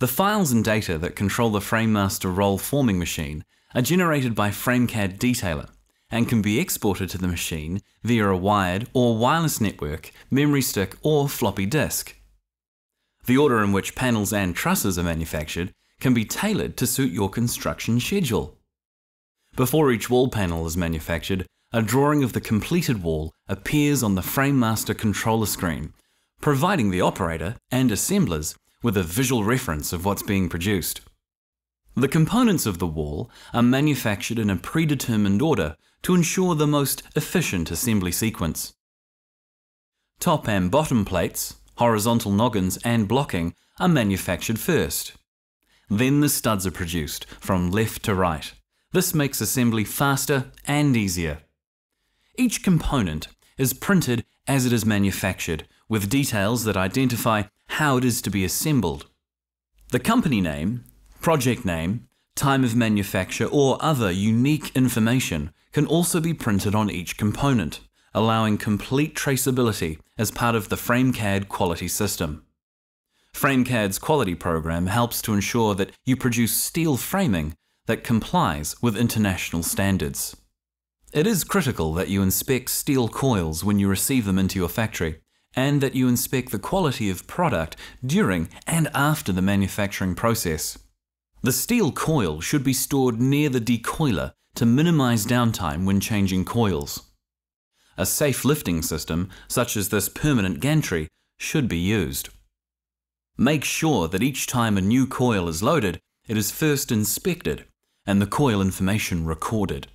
The files and data that control the FrameMaster roll forming machine are generated by FrameCAD Detailer and can be exported to the machine via a wired or wireless network, memory stick, or floppy disk. The order in which panels and trusses are manufactured can be tailored to suit your construction schedule. Before each wall panel is manufactured, a drawing of the completed wall appears on the FrameMaster controller screen, providing the operator and assemblers with a visual reference of what's being produced. The components of the wall are manufactured in a predetermined order to ensure the most efficient assembly sequence. Top and bottom plates, horizontal noggins and blocking are manufactured first. Then the studs are produced from left to right. This makes assembly faster and easier. Each component is printed as it is manufactured, with details that identify how it is to be assembled. The company name, project name, time of manufacture, or other unique information can also be printed on each component, allowing complete traceability as part of the FrameCAD quality system. FrameCAD's quality program helps to ensure that you produce steel framing that complies with international standards. It is critical that you inspect steel coils when you receive them into your factory, and that you inspect the quality of product during and after the manufacturing process. The steel coil should be stored near the decoiler to minimize downtime when changing coils. A safe lifting system, such as this permanent gantry, should be used. Make sure that each time a new coil is loaded, it is first inspected and the coil information recorded.